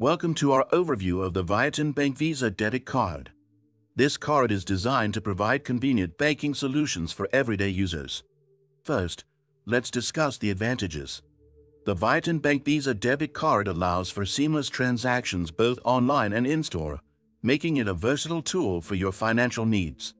Welcome to our overview of the VietinBank Visa debit card. This card is designed to provide convenient banking solutions for everyday users. First, let's discuss the advantages. The VietinBank Visa debit card allows for seamless transactions both online and in-store, making it a versatile tool for your financial needs.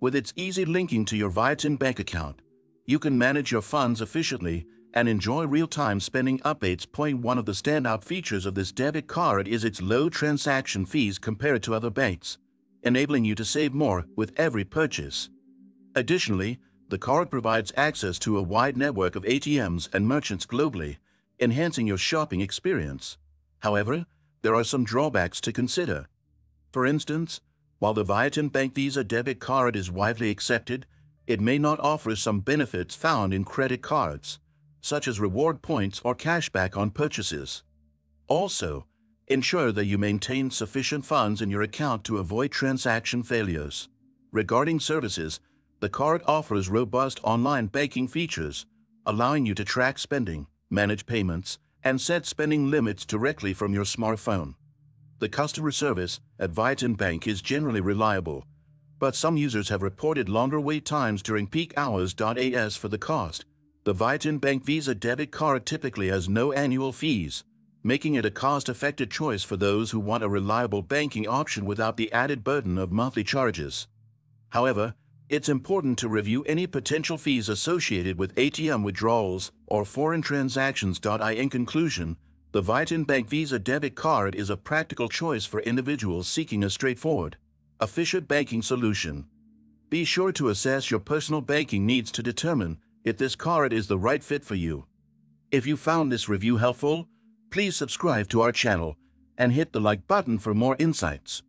With its easy linking to your VietinBank account, you can manage your funds efficiently and enjoy real-time spending updates. Point one of the standout features of this debit card is its low transaction fees compared to other banks, enabling you to save more with every purchase. Additionally, the card provides access to a wide network of ATMs and merchants globally, enhancing your shopping experience. However, there are some drawbacks to consider. For instance, while the VietinBank Visa debit card is widely accepted, it may not offer some benefits found in credit cards, such as reward points or cashback on purchases. Also, ensure that you maintain sufficient funds in your account to avoid transaction failures. Regarding services, the card offers robust online banking features, allowing you to track spending, manage payments, and set spending limits directly from your smartphone. The customer service at VietinBank is generally reliable, but some users have reported longer wait times during peak hours. As for the cost, the VietinBank Visa debit card typically has no annual fees, making it a cost-effective choice for those who want a reliable banking option without the added burden of monthly charges. However, it's important to review any potential fees associated with ATM withdrawals or foreign transactions. In conclusion, the VietinBank Visa debit card is a practical choice for individuals seeking a straightforward, efficient banking solution. Be sure to assess your personal banking needs to determine if this card is the right fit for you. If you found this review helpful, please subscribe to our channel and hit the like button for more insights.